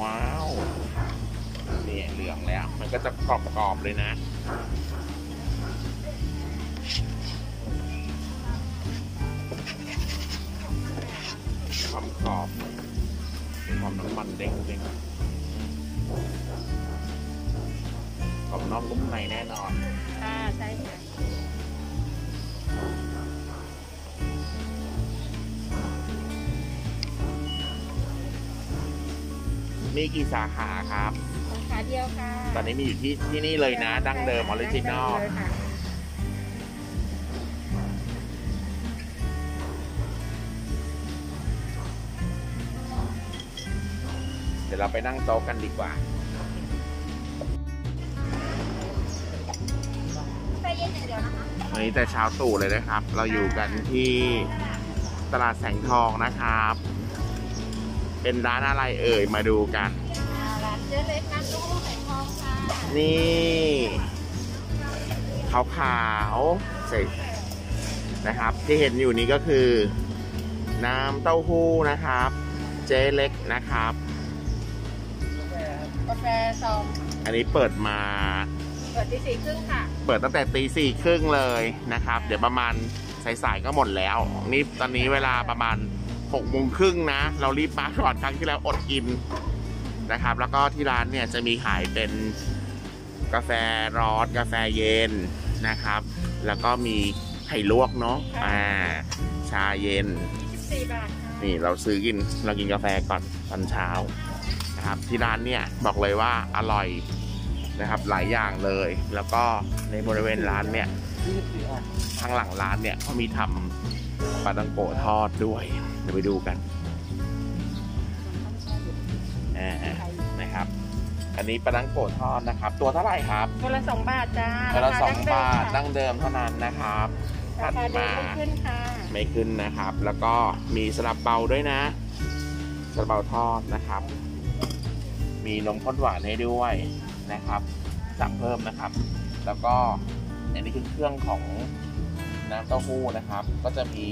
ว้าวนี่เหลืองแล้ว มันก็จะกรอบๆเลยนะความกรอบความน้ำมันเด้งเด้งกรอบนอกนุ่มในแน่นอน ค่ะ ใช่ค่ะ มีกี่สาขาครับ สาขาเดียวค่ะตอนนี้มีอยู่ที่ที่นี่เลยนะดั้งเดิม original ดั้งเดิมเลยค่ะเดี๋ยวเราไปนั่งโต๊ะกันดีกว่า ใจเย็นอย่างเดียวนะคะ วันนี้แต่เช้าตรู่เลยนะครับ เราอยู่กันที่ตลาดแสงทองนะครับ เป็นร้านอะไรเอ่ยมาดูกันอ่าร้านเจ๊เล็กน้ำลูกลูกไข่ทองค่ะนี่ขาวขาวๆใส่นะครับ ที่เห็นอยู่นี้ก็คือ น้ำเต้าหู้นะครับ เจ๊เล็กนะครับ กาแฟซองอันนี้เปิดมา เปิดที่สี่ครึ่งค่ะ เปิดตั้งแต่ตีสี่ครึ่งเลยนะครับ เดี๋ยวประมาณสายๆก็หมดแล้ว นี่ตอนนี้เวลาประมาณ หกโมงครึ่งนะ เรารีบมาก่อนครั้งที่แล้วอดกินนะครับ แล้วก็ที่ร้านเนี่ยจะมีขายเป็นกาแฟร้อนกาแฟเย็นนะครับ แล้วก็มีไข่ลวกเนาะอ่าชาเย็น 24 บาทค่ะนี่เราซื้อกินเรากินกาแฟก่อนตอนเช้านะครับ ที่ร้านเนี่ยบอกเลยว่าอร่อยนะครับหลายอย่างเลย แล้วก็ในบริเวณร้านเนี่ยข้างหลังร้านเนี่ยเขามีทำปลาตังโกะทอดด้วยเดี๋ยวไปดูกันอ่านะครับ อันนี้ปลาตังโกะทอดนะครับ ตัวเท่าไหร่ครับคนละสองบาทจ้าตัวละสองรคบาทดั้ดั้งเดิมเท่านั้นนะครับเดิมค่ะราคาเดิมไม่ขึ้นค่ะไม่ขึ้นนะครับ แล้วก็มีสลับเปาด้วยนะสลับเปาทอดนะครับ มีนมข้นหวานให้ด้วยนะครับ สั่งเพิ่มนะครับ แล้วก็อันนี้คือเครื่องของน้ำเต้าหู้นะครับ ก็จะมี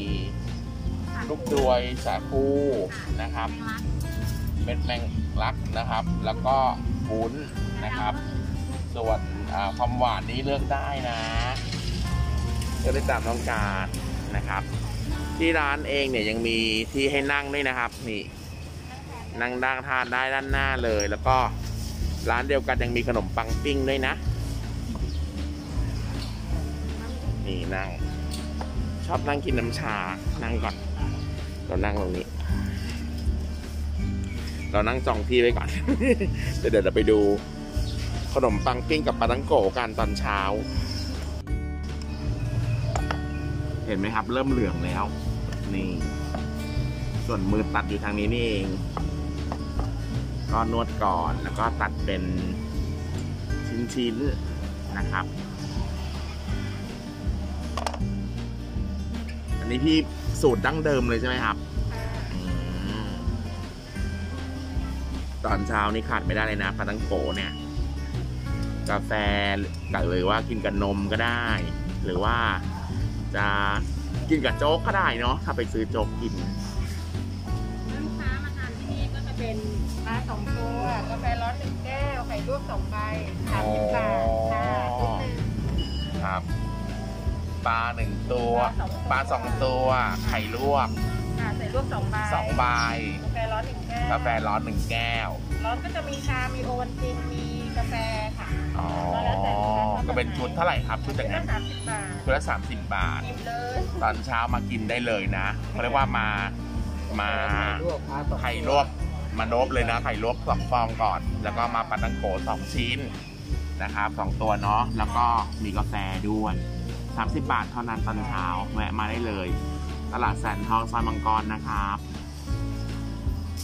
ลูกดวยสาคูนะครับ เม็ดแมงลักนะครับ แล้วก็วุ้นนะครับ ส่วนความหวานนี้เลือกได้นะเลือกได้ตามต้องการนะครับ ที่ร้านเองเนี่ยยังมีที่ให้นั่งด้วยนะครับนี่นั่งดังทานได้ด้านหน้าเลย แล้วก็ร้านเดียวกันยังมีขนมปังปิ้งด้วยนะ นี่นั่ง ชอบนั่งกินน้ำชา นั่งก่อน เรานั่งตรงนี้ เรานั่งจองที่ไว้ก่อน เดี๋ยวเดี๋ยวเราไปดู ขนมปังปิ้งกับปลาตังโกกันตอนเช้า เห็นไหมครับ เริ่มเหลืองแล้ว นี่ ส่วนมือตัดอยู่ทางนี้นี่เอง ก็นวดก่อนแล้วก็ตัดเป็นชิ้นๆนะครับ อันนี้พี่สูตรดั้งเดิมเลยใช่ไหมครับอืมตอนเช้านี่ขาดไม่ได้เลยนะปาตังโกะเนี่ย กาแฟหรือว่ากินกับนมก็ได้ หรือว่าจะกินกับโจ๊กก็ได้เนาะถ้าไปซื้อโจ๊กกิน ลูกค้ามาทานที่นี่ก็จะเป็นปลาสองตัวกาแฟร้อนหนึ่งแก้วไข่ลวกสองใบสามสิบบาทค่ะนิดนึงครับ ปลาหนึ่งตัวปปลาลาสสอองงตัวไข่ลวกค่ะใส่ลวกสองใบสองใบกาแฟร้อนหนึ่งแก้วกาแฟร้อนหนึ่งแก้ว ร้อนก็จะมีชา มีโอวัลตินมีกาแฟค่ะอ๋อแล้วแต่ลูกค้าชอบก็เป็นชุดเท่าไหร่ครับชุดอย่างละนั้นสามสิบบาทชุดละสามสิบบาทอิ่มเลยตอนเช้ามากินได้เลยนะเขาเรียกว่ามามาไข่ลวกมาโนบเลยนะไข่ลวกสองฟองก่อน แล้วก็มาปาตังโกะสองชิ้นนะครับสองตัวเนาะแล้วก็มีกาแฟด้วย 30 บาทเท่านั้นตอนเช้าแวะมาได้เลย ตลาดแสงทองซอยมังกรนะครับ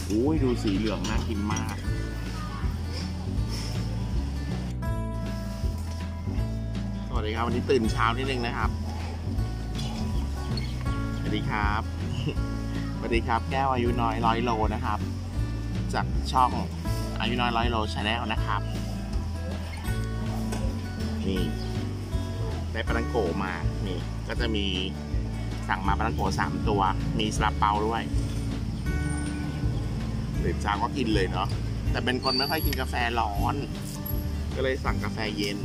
อุ้ยดูสีเหลืองน่ากินมากสวัสดีครับวันนี้ตื่นเช้านิดนึงนะครับสวัสดีครับสวัสดีครับ แก้วอายุน้อยร้อยโลนะครับ จากช่องอายุน้อยร้อยโล channel นะครับนี่ ได้ปลาตังโกมานี่ก็จะมีสั่งมาปลาตังโกสามตัว มีสลับเปาด้วยตื่นเช้าก็กินเลยเนาะแต่เป็นคนไม่ค่อยกินกาแฟร้อน ก็เลยสั่งกาแฟเย็น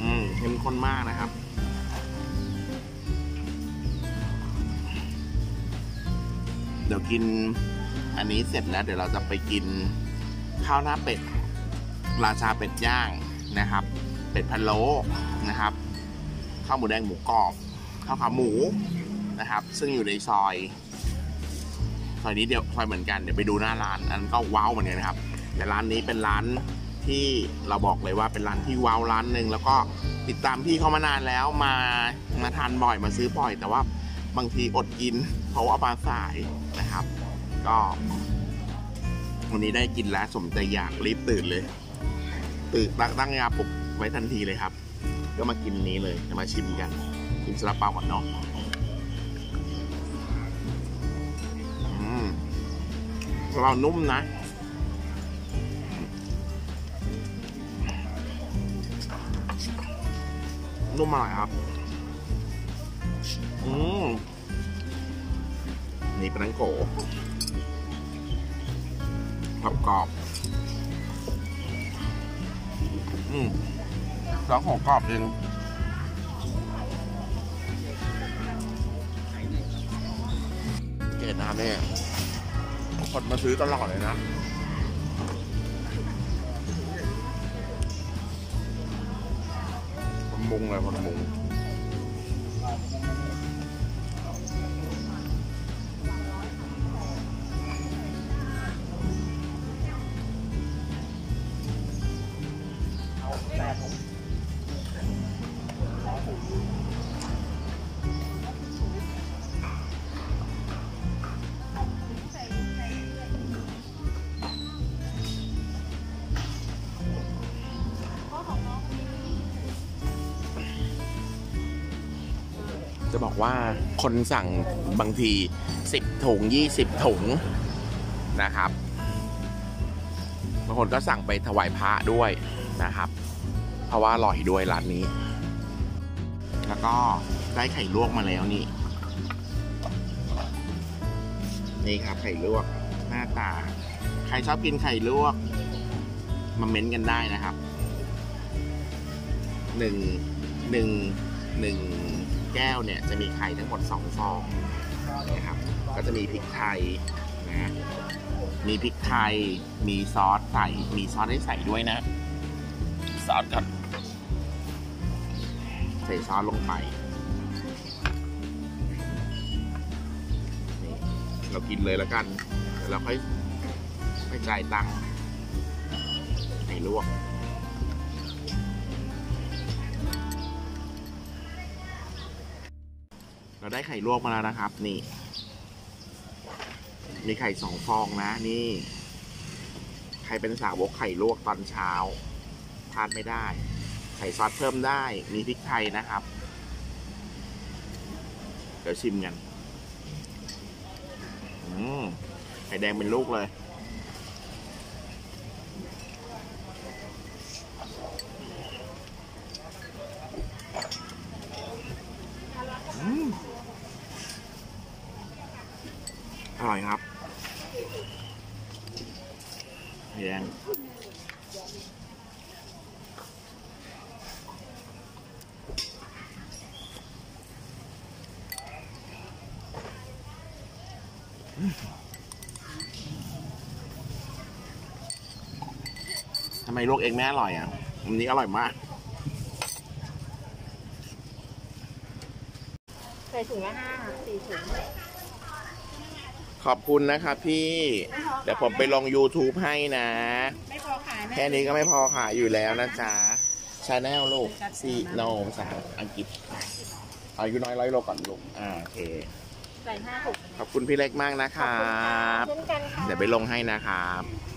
อืมเข้มข้นมากนะครับ เดี๋ยวกินอันนี้เสร็จแล้วเดี๋ยวเราจะไปกินข้าวหน้าเป็ด ราชาเป็ดย่างนะครับ เป็ดพะโล้นะครับข้าวหมูแดงหมูกรอบข้าวขาหมูนะครับ ซึ่งอยู่ในซอยซอยนี้เดียวซอยเหมือนกันเดี๋ยวไปดูหน้าร้านอันนนก็ว้าวเหมือนกันนะครับ แต่ร้านนี้เป็นร้านที่เราบอกเลยว่าเป็นร้านที่ว้าวร้านหนึ่งแล้วก็ติดตามพี่เขามานานแล้วมามาทานบ่อยมาซื้อบ่อย แต่ว่าบางทีอดกิน เพราะว่ามาสายนะครับ ก็วันนี้ได้กินแล้วสมใจอยากรีบตื่นเลย ตื่นตั้งตั้งยาปลุกไว้ทันทีเลยครับ ก็มากินนี้เลยจะมาชิมกันกินซาลาเปาก่อนเนาะซาลาเปานุ่มนะนุ่มอร่อยครับ อืมนี่เป็นนังโกกรอบกรอบ อืมสองขอกรอบเองเกตน้ำเนี่ยคนมาซื้อตลอดเลยนะคนมุงเลยคนมุง จะบอกว่าคนสั่งบางที 10 ถุง 20 ถุงนะครับ บางคนก็สั่งไปถวายพระด้วยนะครับ ราะว่าอร่อยด้วยร้านนี้ แล้วก็ได้ไข่ลวกมาแล้วนี่ นี่ครับไข่ลวกหน้าตา ใครชอบกินไข่ลวก มาเม้นกันได้นะครับหนึ่งหนึ่งหนึ่งแก้วเนี่ยจะมีไข่ทั้งหมดสองฟองนะครับ ก็จะมีพริกไทยนะมีพริกไทย มีซอสใส่ มีซอสให้ใส่ด้วยนะ ซอสก่อน ส่ซอสลงไปนี่เรากินเลยแล้วกันเดี๋ยวเราค่อยค่อยจ่ายตังค์ไข่ลวกเราได้ไข่ลวกมาแล้วนะครับ นี่ มีไข่สองฟองนะ นี่ ใครเป็นสาวกไข่ลวกตอนเช้าพลาดไม่ได้ ส่ซอสเพิ่มได้ มีพริกไทยนะครับ เดี๋ยวชิมกันอืมไข่แดงเป็นลูกเลย อืมอร่อยครับไขแดง ทำไมลวกเองไม่อร่อยอะอันนี้อร่อยมาก ใส่ถุงละห้าสี่ถุงขอบคุณนะครับพี่ เดี๋ยวผมไปลง YouTube ให้นะ ไม่พอขายไหมแค่นี้ก็ไม่พอขายอยู่แล้วนะจ๊ะชาแนลลูกซีโนภาษาอังกฤษอายุน้อยร้อยโลก่อนลูก อ่าโอเค ใส่ห้าถุงขอบคุณพี่เล็กมากนะคขอบรัคุณค่ะบ เช่นกันค่ะ เดี๋ยวไปลงให้นะครับค